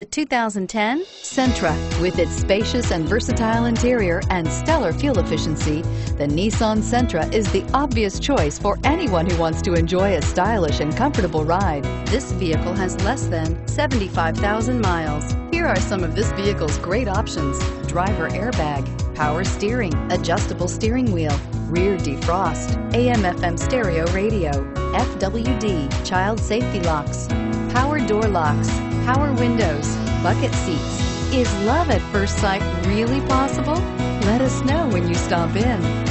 The 2010 Sentra. With its spacious and versatile interior and stellar fuel efficiency, the Nissan Sentra is the obvious choice for anyone who wants to enjoy a stylish and comfortable ride. This vehicle has less than 75,000 miles. Here are some of this vehicle's great options. Driver airbag, power steering, adjustable steering wheel, rear defrost, AM FM stereo radio, FWD, child safety locks, power door locks, power windows, bucket seats. Is love at first sight really possible? Let us know when you stop in.